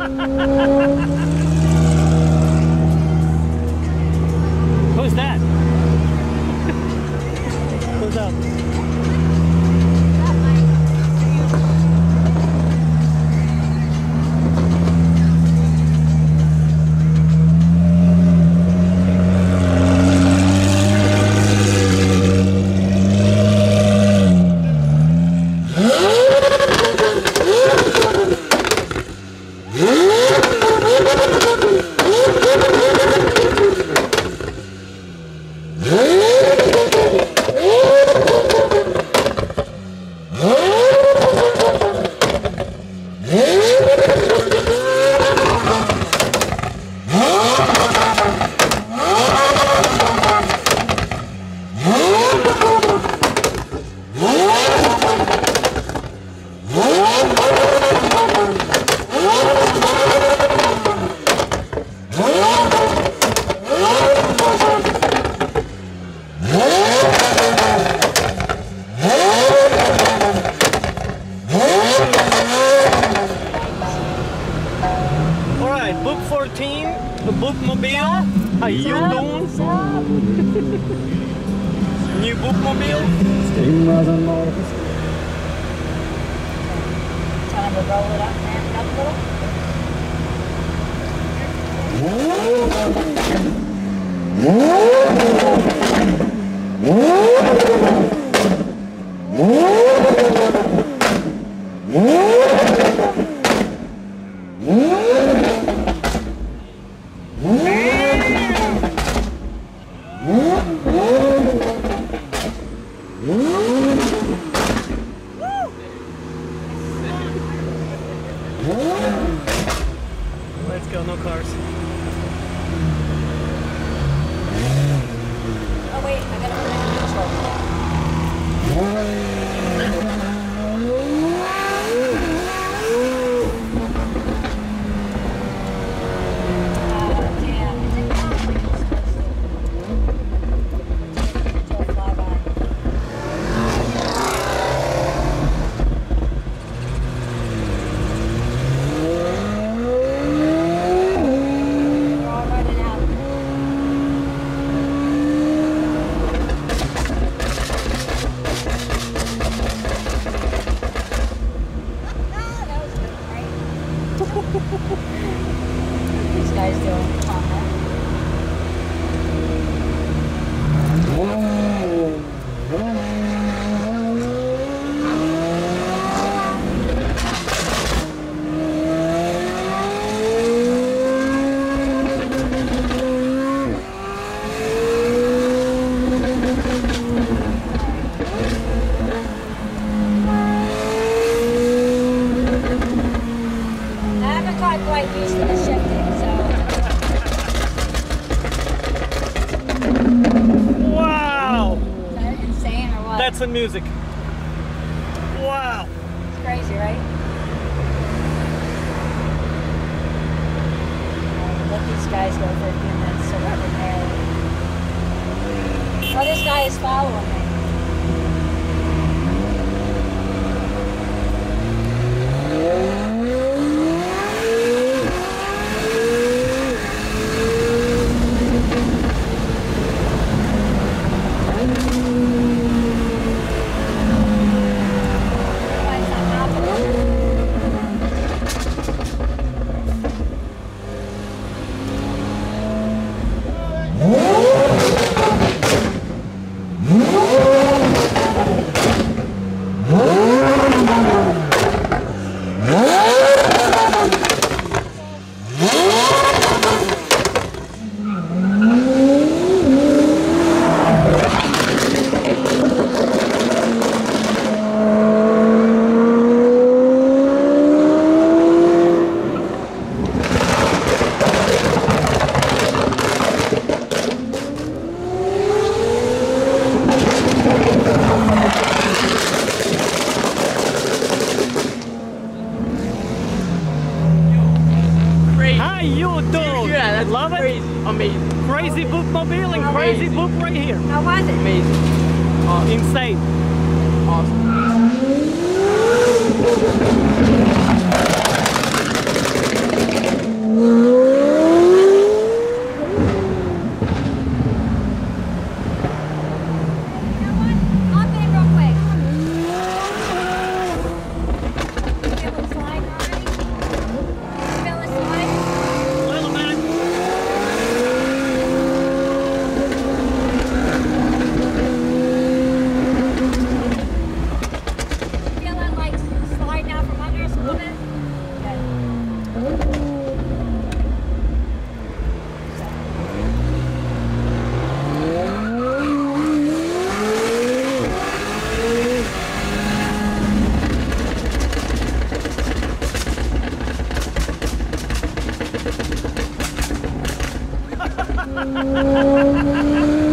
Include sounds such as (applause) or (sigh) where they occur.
Música right, book 14, the Boopmobile. How you doing? (laughs) New Boopmobile. Time to roll it up and it up a little. Let's These guys doing combat. I haven't got quite used to the shifting, so Wow, is that insane or what? that's the music. Wow. It's crazy, right? Uh, Let these guys go for a few minutes so that we're there. Oh, this guy is following me. Why is that happening? Crazy. You doing? Yeah, that's Love crazy. it? Amazing. Crazy Boopmobile and crazy book right here. How was it? Amazing. Awesome. Insane. Ha ha ha ha ha!